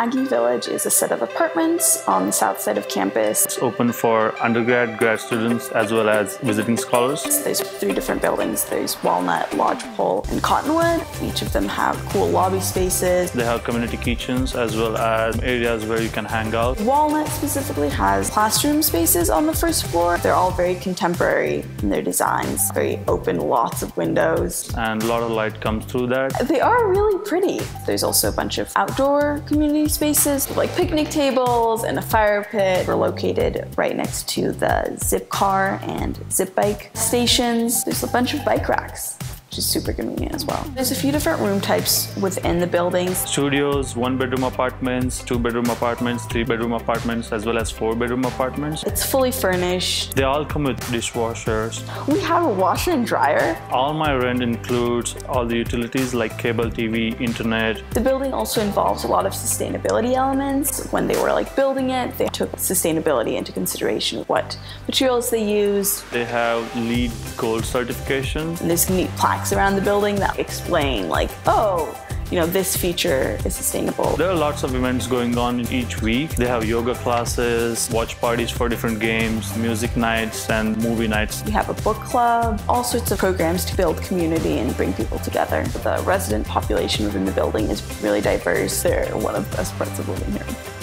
Aggie Village is a set of apartments on the south side of campus. It's open for undergrad, grad students, as well as visiting scholars. There's three different buildings. There's Walnut, Lodgepole, and Cottonwood. Each of them have cool lobby spaces. They have community kitchens as well as areas where you can hang out. Walnut specifically has classroom spaces on the first floor. They're all very contemporary in their designs, very open, lots of windows. And a lot of light comes through that. They are really pretty. There's also a bunch of outdoor community spaces like picnic tables and a fire pit. We're located right next to the Zipcar and zip bike stations. There's a bunch of bike racks which is super convenient as well. There's a few different room types within the buildings. Studios, one bedroom apartments, two bedroom apartments, three bedroom apartments, as well as four bedroom apartments. It's fully furnished. They all come with dishwashers. We have a washer and dryer. All my rent includes all the utilities like cable TV, internet. The building also involves a lot of sustainability elements. When they were like building it, they took sustainability into consideration, what materials they used. They have LEED gold certification. And there's neat plaques around the building that explain like, oh, you know, this feature is sustainable. There are lots of events going on each week. They have yoga classes, watch parties for different games, music nights, and movie nights. We have a book club, all sorts of programs to build community and bring people together. The resident population within the building is really diverse. They're one of the best parts of living here.